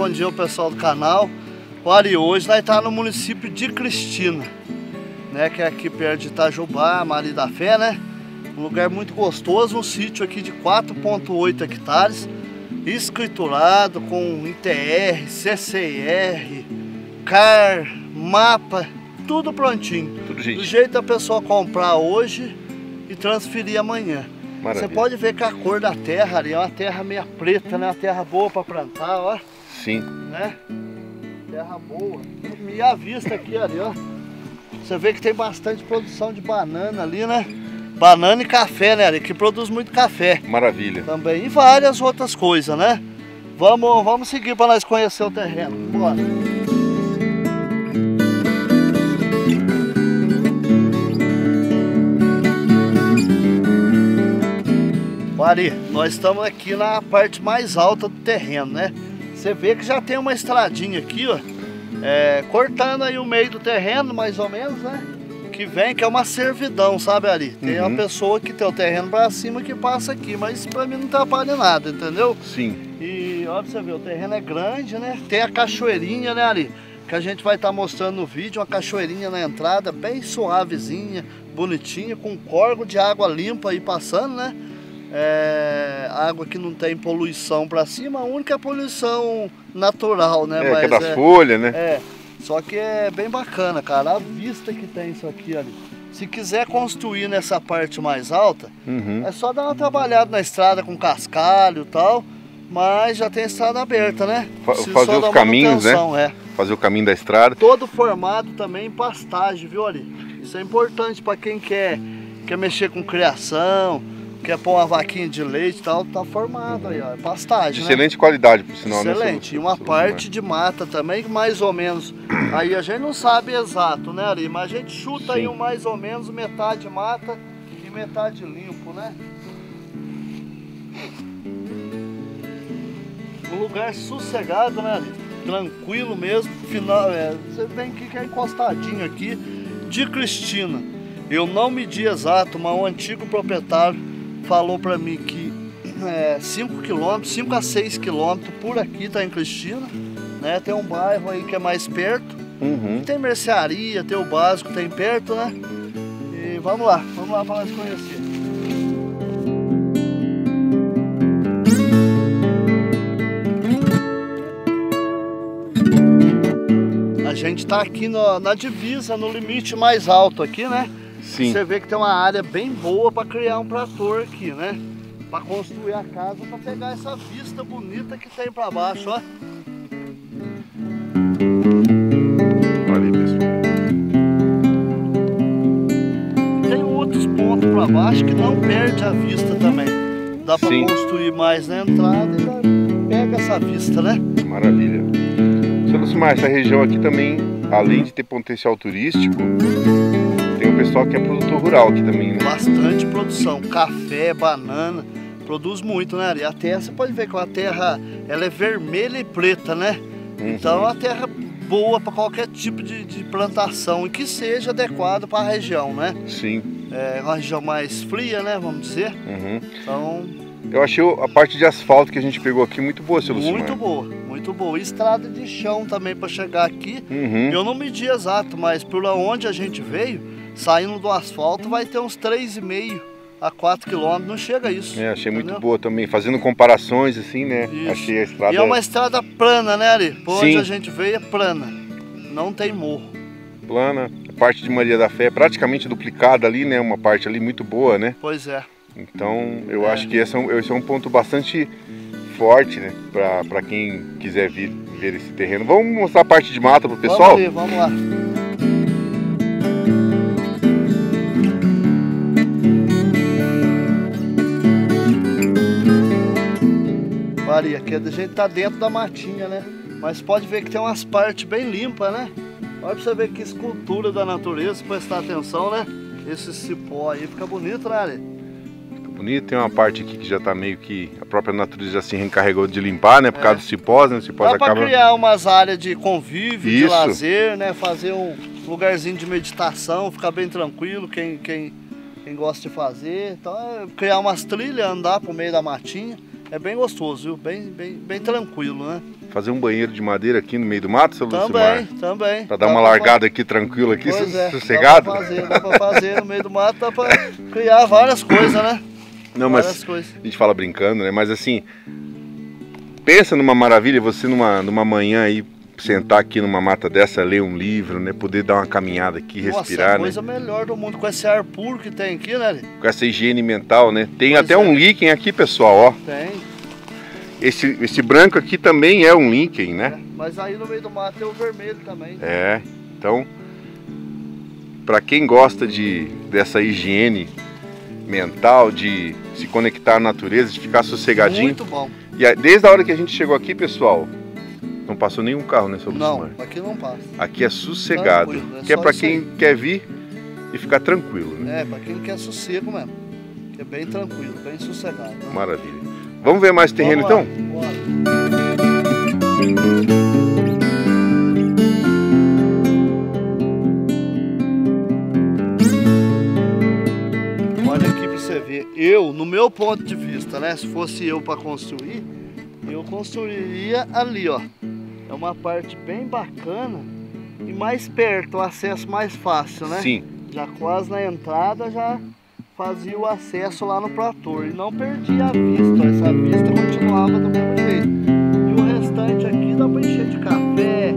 Bom dia ao pessoal do canal. Olha, hoje nós estamos no município de Cristina, né, que é aqui perto de Itajubá, Maria da Fé, né? Um lugar muito gostoso, um sítio aqui de 4.8 hectares, escriturado com ITR, CCR, CAR, mapa, tudo prontinho. Tudo gente. Do jeito da pessoa comprar hoje e transferir amanhã. Maravilha. Você pode ver que a cor da terra ali é uma terra meio preta, né? Uma terra boa para plantar, ó, Sim. né? Terra boa. E a vista aqui ali, ó. Você vê que tem bastante produção de banana ali, né? Banana e café, né? Ali, que produz muito café Maravilha. também. E várias outras coisas, né? Vamos, vamos seguir para nós conhecer o terreno. Bora. Ari, nós estamos aqui na parte mais alta do terreno, né? Você vê que já tem uma estradinha aqui, ó, é, cortando aí o meio do terreno, mais ou menos, né? Que vem, que é uma servidão, sabe, Ari? Tem Uhum. uma pessoa que tem o terreno pra cima que passa aqui, mas pra mim não atrapalha nada, entendeu? Sim. E olha pra você ver, o terreno é grande, né? Tem a cachoeirinha, né, Ari? Que a gente vai estar mostrando no vídeo, uma cachoeirinha na entrada, bem suavezinha, bonitinha, com corgo de água limpa aí passando, né? É, água que não tem poluição pra cima, a única poluição natural, né? É, que é da folha, né? É, só que é bem bacana, cara. A vista que tem isso aqui ali. Se quiser construir nessa parte mais alta, Uhum. é só dar uma trabalhada na estrada com cascalho e tal. Mas já tem estrada aberta, né? Fazer os caminhos, né? É. Fazer o caminho da estrada. Todo formado também em pastagem, viu, ali? Isso é importante para quem quer, quer mexer com criação, quer pôr uma vaquinha de leite e tal, tá formado aí, ó. É De pastagem, né? excelente qualidade, por sinal, né? Excelente. seu- E uma parte de mata também, que mais ou menos. Aí a gente não sabe exato, né, Ari? Mas a gente chuta aí Sim. um mais ou menos metade mata e metade limpo, né? Um lugar sossegado, né, Ari? Tranquilo mesmo. Final, é, você vem aqui que é encostadinho aqui de Cristina. Eu não medi exato, mas o antigo proprietário falou pra mim que 5 km, 5 a 6 km por aqui tá em Cristina, né? Tem um bairro aí que é mais perto, Uhum. tem mercearia, tem o básico, tem perto, né? E vamos lá, vamos lá para nós conhecer. A gente tá aqui no- na divisa, no limite mais alto aqui, né? Sim. Você vê que tem uma área bem boa para criar um trator aqui, né? Para construir a casa, para pegar essa vista bonita que tem para baixo, ó. Olha aí, pessoal. Tem outros pontos para baixo que não perde a vista também. Dá para construir mais na entrada e pega essa vista, né? Maravilha. Seu Lucimar, essa região aqui também, além de ter potencial turístico, pessoal que é produtor rural aqui também, né? Bastante produção, café, banana, produz muito, né? E a terra, você pode ver que a terra, ela é vermelha e preta, né? Uhum. Então é uma terra boa para qualquer tipo de, de plantação e que seja adequado para a região, né? Sim. É uma região mais fria, né? Vamos dizer. Uhum. Então, Eu achei a parte de asfalto que a gente pegou aqui muito boa, seu Lucimar. muito boa, muito boa. E Estrada de chão também para chegar aqui. Uhum. Eu não medi exato, mas por onde a gente veio, saindo do asfalto, vai ter uns 3,5 a 4 quilômetros. Não chega a isso. É, achei muito entendeu? boa também. Fazendo comparações, assim, né? Isso. Achei a estrada E é uma estrada plana, né, Ari? Por onde Sim. a gente veio é plana. Não tem morro. plana. A parte de Maria da Fé é praticamente duplicada ali, né? Uma parte ali muito boa, né? Pois é. Então, eu É. acho que esse é, um, esse é um ponto bastante forte, né? Pra, pra quem quiser vir ver esse terreno. Vamos mostrar a parte de mata pro pessoal? Vamos ali, vamos lá. Maria, aqui a gente tá dentro da matinha, né? Mas pode ver que tem umas partes bem limpas, né? Olha pra você ver que escultura da natureza, prestar atenção, né? Esse cipó aí fica bonito, né, Ari? Fica bonito. Tem uma parte aqui que já tá meio que a própria natureza já se encarregou de limpar, né? Por É. causa dos cipós, né? Os cipós Dá pra acabam. criar umas áreas de convívio, de Isso. lazer, né? Fazer um lugarzinho de meditação, ficar bem tranquilo, quem, quem, quem gosta de fazer. Então, é criar umas trilhas, andar por meio da matinha. É bem gostoso, viu? Bem, bem, bem tranquilo, né? Fazer um banheiro de madeira aqui no meio do mato, seu Também, Lucimar? também. Pra dar uma largada aqui tranquila aqui, Pois é, sossegado? Dá pra fazer, dá pra fazer no meio do mato, dá pra criar várias coisas, né? Não, várias mas coisas. a gente fala brincando, né? Mas assim, pensa numa maravilha, você numa, numa manhã aí, sentar aqui numa mata dessa, ler um livro, né? Poder dar uma caminhada aqui, Nossa, é respirar, a né? coisa melhor do mundo, com esse ar puro que tem aqui, né? Com essa higiene mental, né? Tem Pois até é. um líquen aqui, pessoal, ó. Tem, Esse, esse branco aqui também é um líquen, né? né? Mas aí no meio do mato tem o vermelho também. É, então, para quem gosta de dessa higiene mental, de se conectar à natureza, de ficar sossegadinho. Muito bom. E desde a hora que a gente chegou aqui, pessoal, não passou nenhum carro nessa Não, Lucimar. aqui não passa. Aqui é sossegado, é que é para quem aí. quer vir e ficar tranquilo, né? É, pra quem quer sossego mesmo. Que é bem tranquilo, bem sossegado. né? Maravilha. Vamos ver mais terreno Vamos então? bora. Olha aqui pra você ver. Eu, no meu ponto de vista, né? Se fosse eu pra construir, eu construiria ali, ó. É uma parte bem bacana e mais perto, o acesso mais fácil, né? Sim, já quase na entrada já fazia o acesso lá no Protor e não perdia a vista, essa vista continuava do mesmo jeito. E o restante aqui dá para encher de café,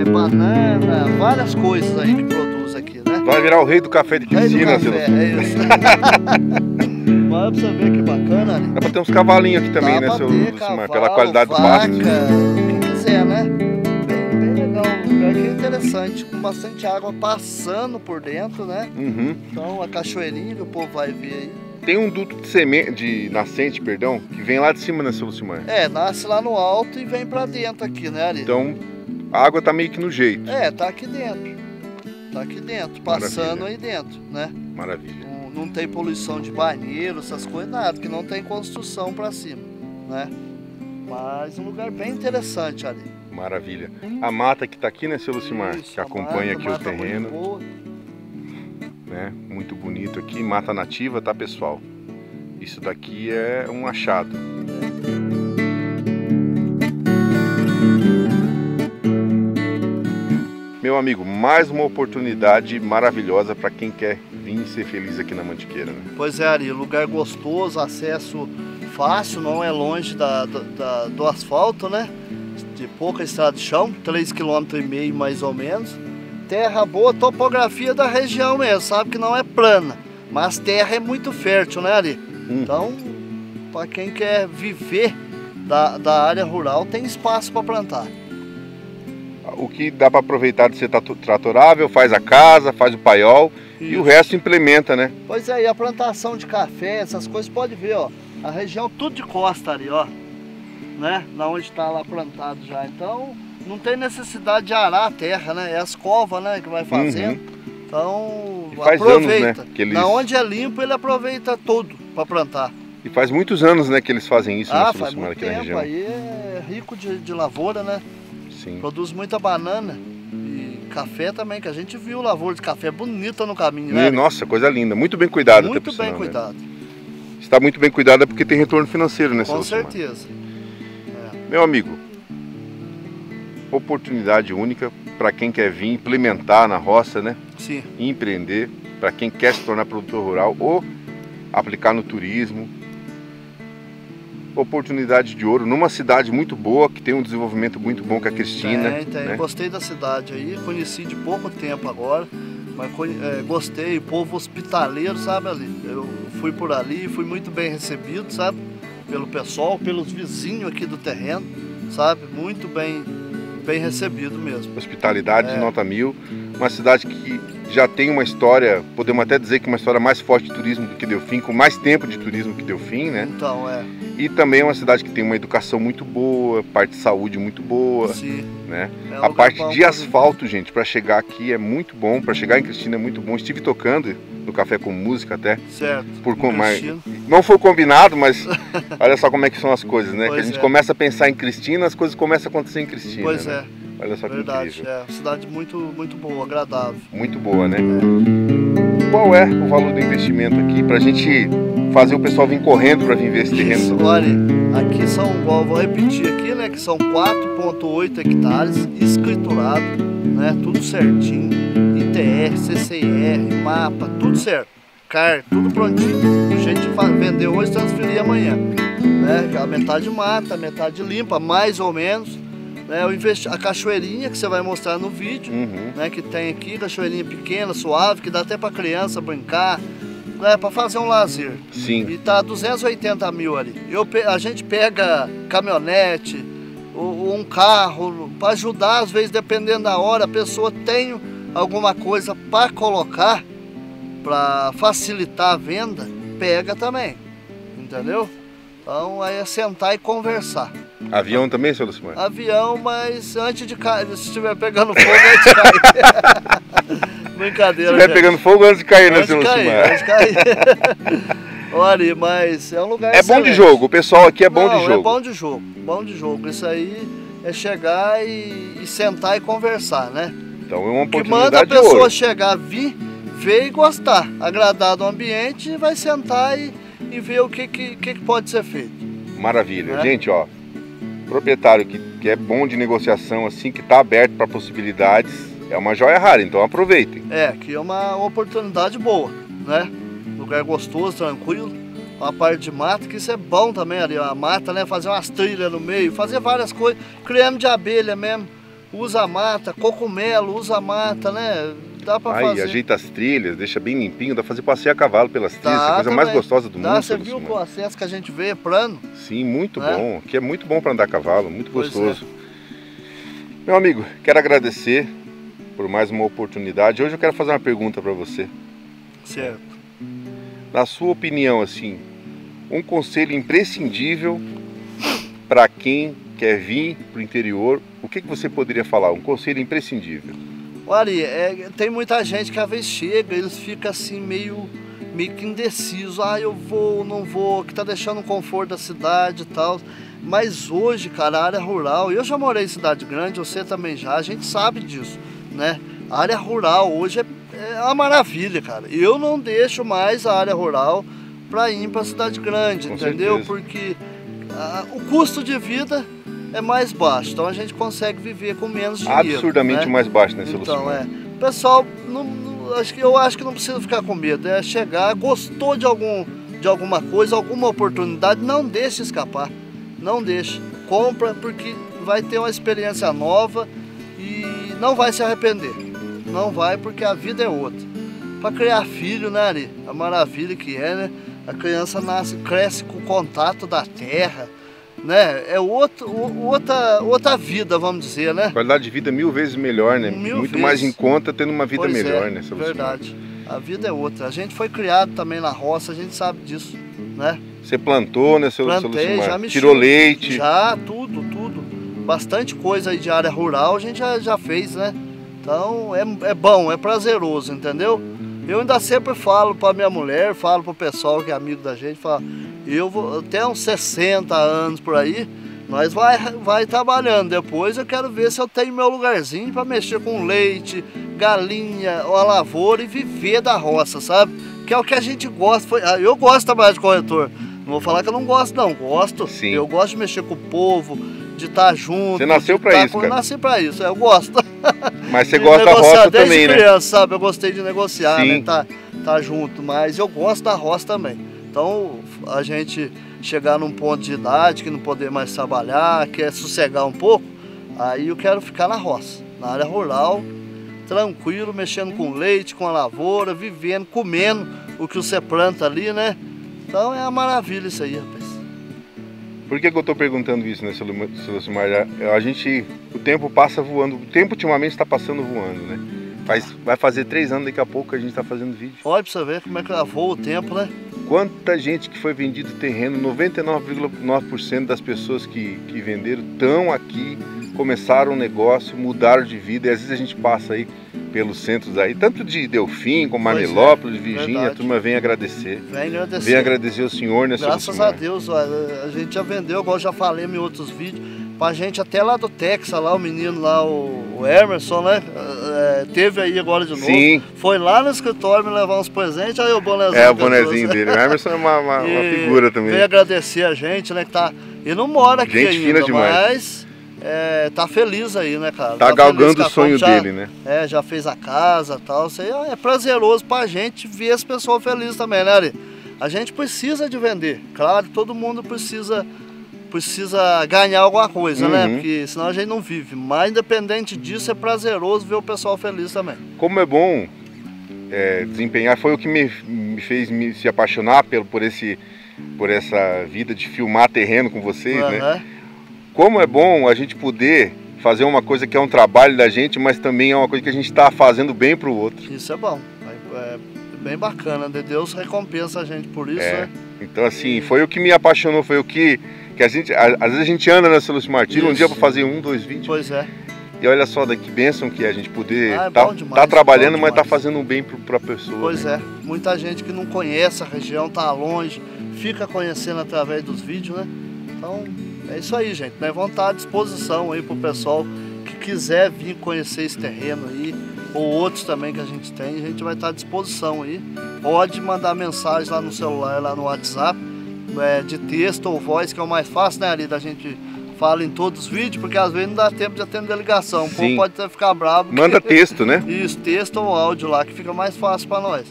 é, banana, várias coisas aí que produz aqui, né? vai virar o rei do café de Cristina, seu é isso. Mas pra você ver que bacana, ali. Dá pra ter uns cavalinhos aqui também, Dá né, seu ter cavalo, Pela qualidade do pasto. O que quiser, né? Interessante, com bastante água passando por dentro, né? Uhum. Então a cachoeirinha que o povo vai ver aí. Tem um duto de semente, de nascente, perdão, que vem lá de cima, né, seu Lucimar? É, nasce lá no alto e vem pra dentro aqui, né, Ari? Então, a água tá meio que no jeito. É, tá aqui dentro. Tá aqui dentro, passando aí dentro, né? Maravilha. Não, não tem poluição de banheiro, essas coisas, nada, que não tem construção pra cima, né? Mas um lugar bem interessante ali. Maravilha. A mata que tá aqui, né, seu Lucimar? Isso, que acompanha aqui o terreno, né? Muito bonito aqui. Mata nativa, tá, pessoal? Isso daqui é um achado. Meu amigo, mais uma oportunidade maravilhosa para quem quer vir ser feliz aqui na Mantiqueira, né? Pois é, Ari, lugar gostoso, acesso fácil, não é longe da- da- do asfalto, né? De pouca estrada de chão, 3,5 km mais ou menos. Terra boa, topografia da região mesmo, sabe que não é plana, mas terra é muito fértil, né, Ari? Hum. Então, para quem quer viver da, da área rural, tem espaço para plantar. O que dá para aproveitar de ser tratorável, faz a casa, faz o paiol e o resto implementa, né? Pois é, e a plantação de café, essas coisas, pode ver, ó. A região tudo de costa ali, ó. Né? Na onde está lá plantado já. Então, não tem necessidade de arar a terra, né? É as covas, né, que vai fazendo. Então, E faz anos, aproveita. né, que eles- Na onde é limpo, ele aproveita tudo para plantar. E faz muitos anos, né, que eles fazem isso ah, na faz Semana muito aqui na tempo. região. Aí é rico de, de lavoura, né? Sim. Produz muita banana. E café também, que a gente viu lavoura de café bonita no caminho, né? Nossa, coisa linda. Muito bem cuidado. Muito bem sinal, né? cuidado. Está muito bem cuidado é porque tem retorno financeiro, né, seu Com certeza. Meu amigo, oportunidade única para quem quer vir implementar na roça, né? Sim. Empreender, para quem quer se tornar produtor rural ou aplicar no turismo. Oportunidade de ouro numa cidade muito boa, que tem um desenvolvimento muito bom, que é a Cristina. Tem, tem. né? Gostei da cidade aí, conheci de pouco tempo agora, mas é, gostei, povo hospitaleiro, sabe ali. Eu fui por ali, fui muito bem recebido, sabe? Pelo pessoal, pelos vizinhos aqui do terreno, sabe? Muito bem, bem recebido mesmo. Hospitalidade, É. nota mil. Uma cidade que já tem uma história, podemos até dizer que uma história mais forte de turismo do que Delfim, com mais tempo de turismo que Delfim, né? Então, é, E também é uma cidade que tem uma educação muito boa, parte de saúde muito boa, sim. né? É A parte de asfalto, gente, para chegar aqui é muito bom, para chegar em Cristina é muito bom. Estive tocando no café com música até. Certo. por com- mas não foi combinado, mas olha só como é que são as coisas, né? que a gente é. começa a pensar em Cristina, as coisas começam a acontecer em Cristina. Pois né? é, Olha só que verdade. incrível. É, cidade muito, muito boa, agradável. Muito boa, né? Qual é o valor do investimento aqui para a gente fazer o pessoal vir correndo para vir ver esse terreno? Isso, olha, aqui são, vou repetir aqui, né, que são 4.8 hectares escriturado, né, tudo certinho, ITR, CCR, mapa, tudo certo, CAR, tudo prontinho. A gente vender hoje, transferir amanhã, né, a metade mata, a metade limpa, mais ou menos, né, a cachoeirinha que você vai mostrar no vídeo, Uhum. né, que tem aqui, cachoeirinha pequena, suave, que dá até para criança brincar, né, para fazer um lazer. Sim. E tá 280 mil ali. Eu, a gente pega caminhonete, ou, um carro, para ajudar, às vezes, dependendo da hora, a pessoa tem alguma coisa para colocar, para facilitar a venda, pega também. Entendeu? Então aí é sentar e conversar. Avião também, seu Lucimar? Avião, mas antes de cair, se estiver pegando fogo, antes de cair. Brincadeira. Se estiver pegando fogo antes de cair, né, Antes seu de cair, Lucimar? antes de cair. Olha, mas é um lugar É bom de jogo, o pessoal aqui é bom Não, de jogo. É bom de jogo, bom de jogo. Isso aí é chegar e, e sentar e conversar, né? Então é uma Que manda a oportunidade pessoa chegar, vir, ver e gostar, agradar do ambiente e vai sentar e, e ver o que, que, que pode ser feito. Maravilha. É. Gente, ó, proprietário que, que é bom de negociação, assim, que tá aberto para possibilidades, é uma joia rara, então aproveitem. É, que é uma oportunidade boa, né? Lugar gostoso, tranquilo. Uma parte de mata, que isso é bom também ali, a mata, né? Fazer umas trilhas no meio, fazer várias coisas. Creme de abelha mesmo. Usa a mata, cocumelo, usa a mata, né? Dá pra Aí, fazer. ajeita as trilhas, deixa bem limpinho, dá pra fazer passeio a cavalo pelas trilhas, Dá essa coisa mais também. gostosa do Dá, mundo. você viu o acesso que a gente vê, é plano? Sim, muito né? bom. Aqui é muito bom para andar a cavalo, muito Pois gostoso. Meu amigo, quero agradecer por mais uma oportunidade. Hoje eu quero fazer uma pergunta para você. Certo. Na sua opinião, assim, um conselho imprescindível para quem quer vir para o interior, o que, que você poderia falar? Um conselho imprescindível. Olha, é, tem muita gente que às vezes chega, eles ficam assim meio, meio que indecisos. Ah, eu vou, não vou, que tá deixando o conforto da cidade e tal. Mas hoje, cara, a área rural, eu já morei em cidade grande, você também já, a gente sabe disso, né? A área rural hoje é, é uma maravilha, cara. Eu não deixo mais a área rural para ir para cidade grande, Com entendeu? certeza. Porque ah, o custo de vida é mais baixo, então a gente consegue viver com menos dinheiro. Absurdamente né? mais baixo, né, Então, é. Pessoal, não, não- acho que, eu acho que não precisa ficar com medo. É chegar, gostou de, algum, de alguma coisa, alguma oportunidade, não deixe escapar. Não deixe. Compra porque vai ter uma experiência nova e não vai se arrepender. Não vai porque a vida é outra. Para criar filho, né, Ari? A maravilha que é, né? A criança nasce, cresce com o contato da terra, né? É outro, outra, outra vida, vamos dizer, né? Qualidade de vida mil vezes melhor, né? Mil Muito vezes. mais em conta tendo uma vida Pois melhor, é, né, seu? Verdade. A vida é outra. A gente foi criado também na roça, a gente sabe disso, né? Você plantou, né, seu, seu Plantei, Lucimar? já mexi. Tirou leite. Já, tudo, tudo. Bastante coisa aí de área rural a gente já, já fez, né? Então é, é bom, é prazeroso, entendeu? Eu ainda sempre falo pra minha mulher, falo pro pessoal que é amigo da gente, falo, eu vou até uns 60 anos por aí, nós vai, vai trabalhando. Depois eu quero ver se eu tenho meu lugarzinho para mexer com leite, galinha, uma lavoura e viver da roça, sabe? Que é o que a gente gosta. Ah, Eu gosto de trabalhar de corretor. Não vou falar que eu não gosto, não. Gosto. Sim. Eu gosto de mexer com o povo, de estar junto. Você nasceu pra estar isso, com- cara. Nasci pra isso, eu gosto. Mas você gosta da roça desde também, né? criança, sabe? Eu gostei de negociar, Sim. né? Tá, tá junto, mas eu gosto da roça também. Então, a gente chegar num ponto de idade que não poder mais trabalhar, quer sossegar um pouco, aí eu quero ficar na roça, na área rural, tranquilo, mexendo com leite, com a lavoura, vivendo, comendo o que você planta ali, né? Então é uma maravilha isso aí, rapaz. Por que, que eu tô perguntando isso, né, Lu- seu Lucimar? A, a gente, o tempo passa voando. O tempo ultimamente está passando voando, né? Faz, vai fazer três anos daqui a pouco que a gente está fazendo vídeo. Olha pra você ver como é que voa o tempo, né? Quanta gente que foi vendido terreno, 99,9% das pessoas que, que venderam estão aqui, começaram um negócio, mudaram de vida e às vezes a gente passa aí pelos centros aí, tanto de Delfim como é, Marmelópolis, Virgínia, a turma vem agradecer. Vem agradecer. Vem agradecer o senhor, seu Graças a Deus, a gente já vendeu, igual já falei em outros vídeos, pra gente até lá do Texas, lá o menino lá, o, Emerson, né? É, teve aí agora de novo. Sim. Foi lá no escritório me levar uns presentes, aí o bonezinho. É, o bonezinho dele. O Emerson é uma, uma, uma figura também. Veio agradecer a gente, né? Que tá. E não mora aqui gente ainda, fina demais. mas é, tá feliz aí, né, cara? Tá, feliz galgando o sonho já- dele, né? É, já fez a casa e tal. Isso aí é prazeroso pra gente ver as pessoas felizes também, né, Ari? A gente precisa de vender. Claro, todo mundo precisa precisa ganhar alguma coisa, né? Uhum. Porque senão a gente não vive. Mas independente disso, é prazeroso ver o pessoal feliz também. Como é bom é, desempenhar, foi o que me, me fez me, se apaixonar pelo, por, esse, por essa vida de filmar terreno com vocês, né? Como é bom a gente poder fazer uma coisa que é um trabalho da gente, mas também é uma coisa que a gente está fazendo bem para o outro. Isso é bom. É, é bem bacana. Deus recompensa a gente por isso, É. né? Então, assim, foi o que me apaixonou, foi o que, que a gente. às vezes a gente anda nessa Lúcio Martins, um dia para fazer um, dois vídeos. Pois é. E olha só, daqui bênção que é a gente poder Ah, é tá, tá trabalhando, mas tá fazendo um bem para a pessoa. Pois né? é, muita gente que não conhece a região, tá longe, fica conhecendo através dos vídeos, né? Então é isso aí, gente. Nós vamos estar à disposição aí pro pessoal que quiser vir conhecer esse terreno aí, ou outros também que a gente tem, a gente vai estar à disposição aí. Pode mandar mensagem lá no celular, lá no WhatsApp, é, de texto ou voz, que é o mais fácil, né, ali, da gente fala em todos os vídeos, porque às vezes não dá tempo de atender ligação. O povo pode até ficar bravo. Manda texto, né? Isso, texto ou áudio lá, que fica mais fácil para nós.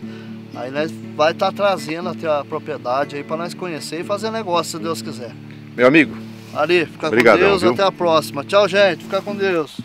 Aí nós vai estar trazendo até a propriedade aí para nós conhecer e fazer negócio, se Deus quiser. Meu amigo, Ali, fica Obrigadão, com Deus, viu? até a próxima. Tchau, gente. Fica com Deus.